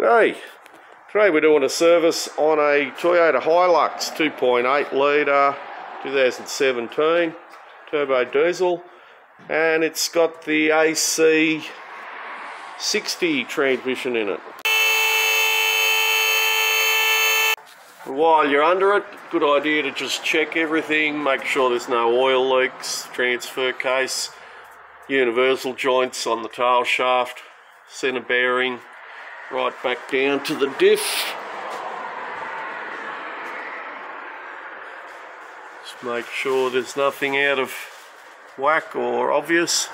G'day. Today we're doing a service on a Toyota Hilux 2.8 litre 2017 turbo diesel and it's got the AC 60 transmission in it. While you're under it, good idea to just check everything, make sure there's no oil leaks, transfer case, universal joints on the tail shaft, centre bearing, right back down to the diff. Just make sure there's nothing out of whack or obvious.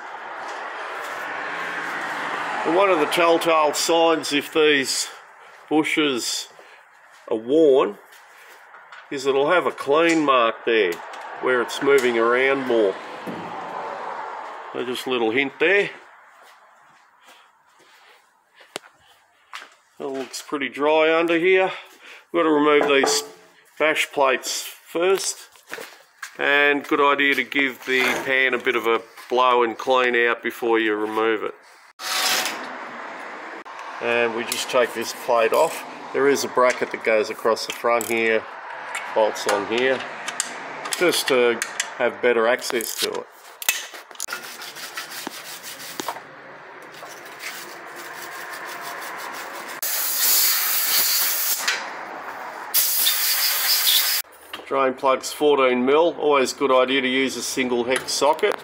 One of the telltale signs if these bushes are worn is it'll have a clean mark there where it's moving around more. So just a little hint there. It looks pretty dry under here. We've got to remove these bash plates first. And good idea to give the pan a bit of a blow and clean out before you remove it. And we just take this plate off. There is a bracket that goes across the front here, bolts on here, just to have better access to it. Drain plug's 14 mil. Always good idea to use a single hex socket.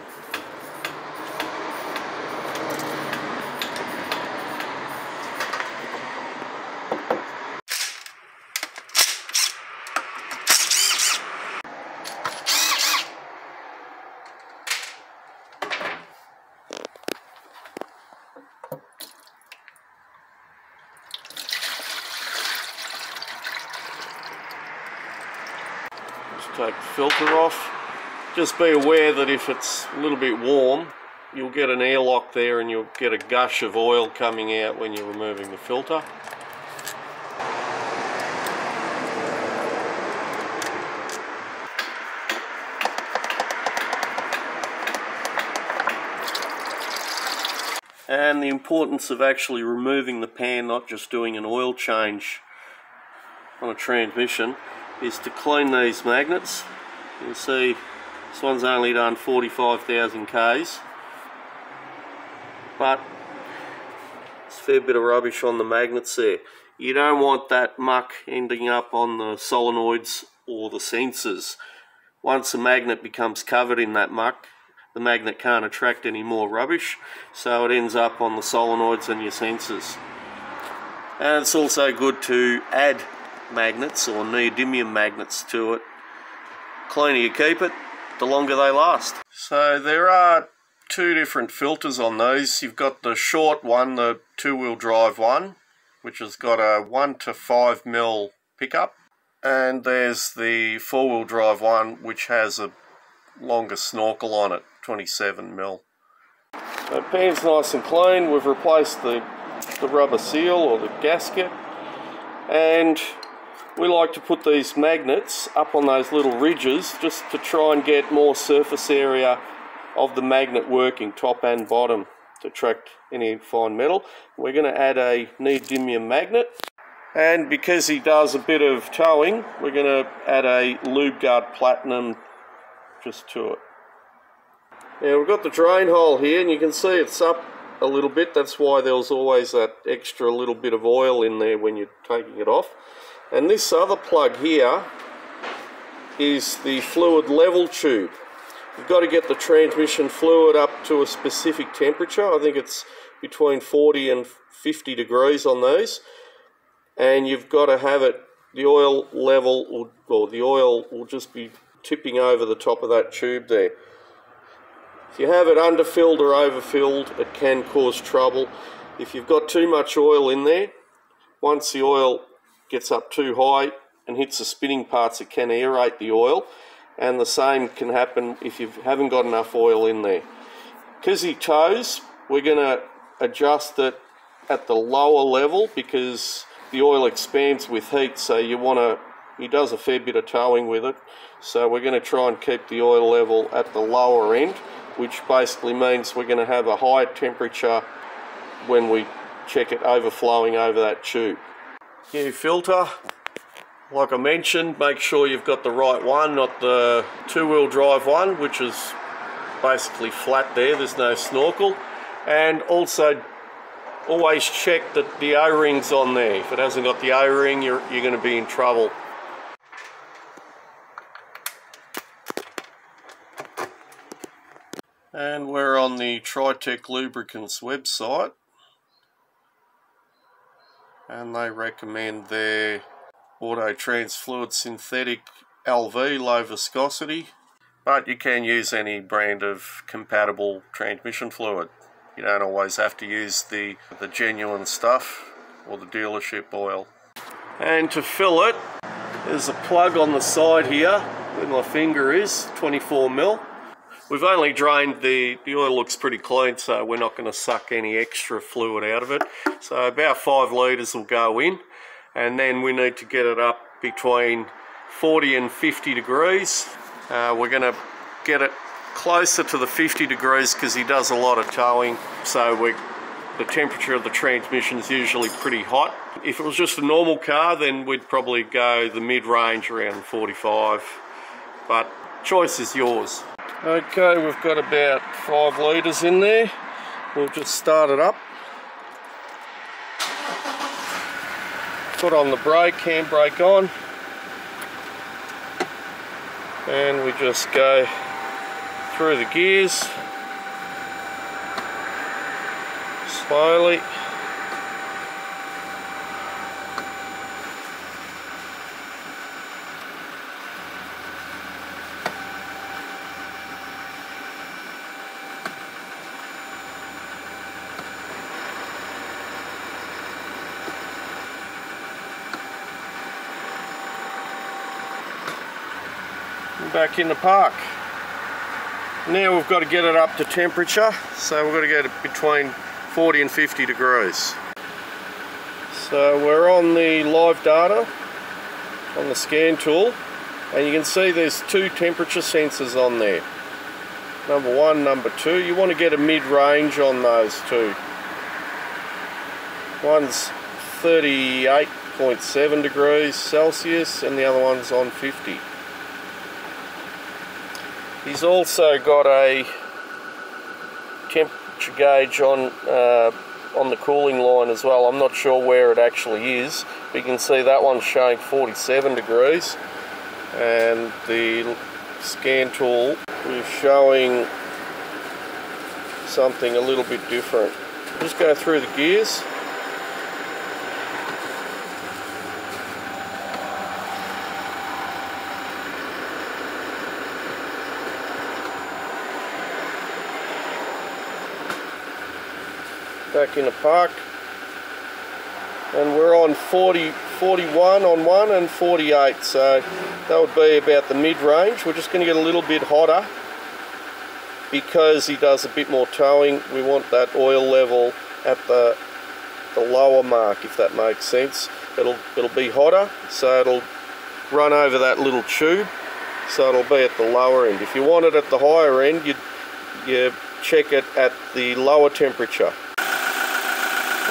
Take the filter off. Just be aware that if it's a little bit warm, you'll get an airlock there and you'll get a gush of oil coming out when you're removing the filter. And the importance of actually removing the pan, not just doing an oil change on a transmission, is to clean these magnets. You can see this one's only done 45,000 Ks, but it's a fair bit of rubbish on the magnets there. You don't want that muck ending up on the solenoids or the sensors. Once the magnet becomes covered in that muck, the magnet can't attract any more rubbish, so it ends up on the solenoids and your sensors. And it's also good to add magnets or neodymium magnets to it. Cleaner you keep it, the longer they last. So there are two different filters on those. You've got the short one, the two-wheel drive one, which has got a 1 to 5 mil pickup. And there's the four-wheel drive one, which has a longer snorkel on it, 27 mil. So pan's nice and clean. We've replaced the, the rubber seal or the gasket. And we like to put these magnets up on those little ridges just to try and get more surface area of the magnet working, top and bottom, to attract any fine metal. We're going to add a neodymium magnet. And because he does a bit of towing, we're going to add a Lubegard Platinum just to it. Now we've got the drain hole here and you can see it's up a little bit. That's why there was always that extra little bit of oil in there when you're taking it off. And this other plug here is the fluid level tube. You've got to get the transmission fluid up to a specific temperature. I think it's between 40 and 50 degrees on those. And you've got to have it, the oil level, or, or the oil will just be tipping over the top of that tube there. If you have it underfilled or overfilled, it can cause trouble. If you've got too much oil in there, once the oil gets up too high and hits the spinning parts, it can aerate the oil. And the same can happen if you haven't got enough oil in there. Because he tows, we're going to adjust it at the lower level because the oil expands with heat. So you want to, he does a fair bit of towing with it. So we're going to try and keep the oil level at the lower end, which basically means we're going to have a higher temperature when we check it overflowing over that tube. New filter, like I mentioned, make sure you've got the right one, not the two-wheel drive one, which is basically flat there, there's no snorkel. And also always check that the O-ring's on there. If it hasn't got the O-ring, you're, you're going to be in trouble. And we're on the Tritech Lubricants website. And they recommend their Auto Trans Fluid Synthetic LV, low viscosity. But you can use any brand of compatible transmission fluid. You don't always have to use the, the genuine stuff or the dealership oil. And to fill it, there's a plug on the side here where my finger is, 24 mil. We've only drained the, the oil looks pretty clean so we're not going to suck any extra fluid out of it. So about 5 litres will go in and then we need to get it up between 40 and 50 degrees. Uh, we're going to get it closer to the 50 degrees because he does a lot of towing so we the temperature of the transmission is usually pretty hot. If it was just a normal car then we'd probably go the mid-range around 45 but choice is yours. Okay we've got about 5 litres in there. We'll just start it up. Put on the brake, handbrake on and we just go through the gears slowly back in the park. Now we've got to get it up to temperature, so we've got to get it between 40 and 50 degrees. So we're on the live data on the scan tool and you can see there's two temperature sensors on there. Number one, number two. You want to get a mid-range on those two. One's 38.7 degrees Celsius and the other one's on 50. He's also got a temperature gauge on uh, on the cooling line as well. I'm not sure where it actually is, but you can see that one's showing 47 degrees and the scan tool is showing something a little bit different. Just go through the gears. Back in the park. And we're on 40 41 on one and 48 so that would be about the mid-range. We're just going to get a little bit hotter because he does a bit more towing. We want that oil level at the the lower mark if that makes sense. It'll it'll be hotter so it'll run over that little tube so it'll be at the lower end. If you want it at the higher end you you check it at the lower temperature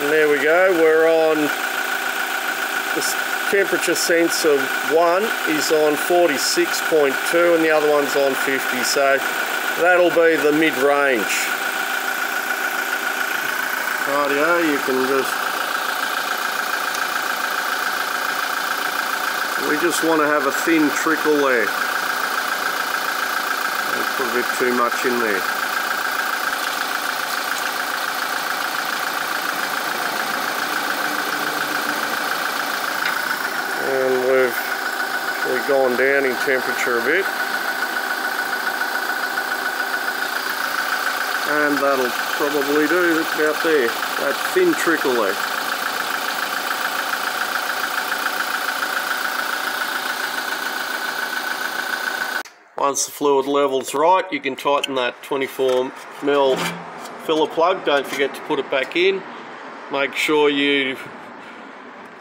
and there we go, we're on, the temperature sensor one is on 46.2 and the other one's on 50, so that'll be the mid-range. Rightio, you can just, we just want to have a thin trickle there. Don't put a bit too much in there. Gone down in temperature a bit. And that'll probably do about there, that thin trickle there. Once the fluid level's right, you can tighten that 24 mil filler plug. Don't forget to put it back in. Make sure you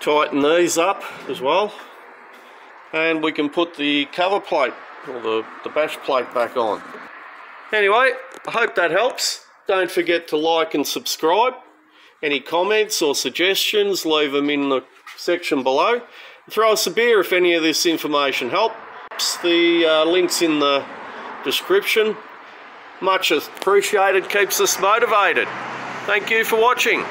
tighten these up as well and we can put the cover plate or the, the bash plate back on. Anyway, I hope that helps. Don't forget to like and subscribe Any comments or suggestions, leave them in the section below. Throw us a beer if any of this information helps. The uh, link's in the description. Much appreciated, keeps us motivated. Thank you for watching.